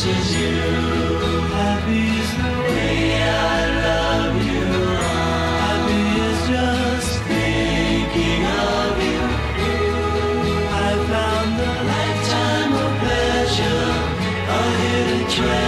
kisses you. Happy I love you. Happy just thinking of you. I found lifetime of pleasure, a hidden treasure.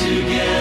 together.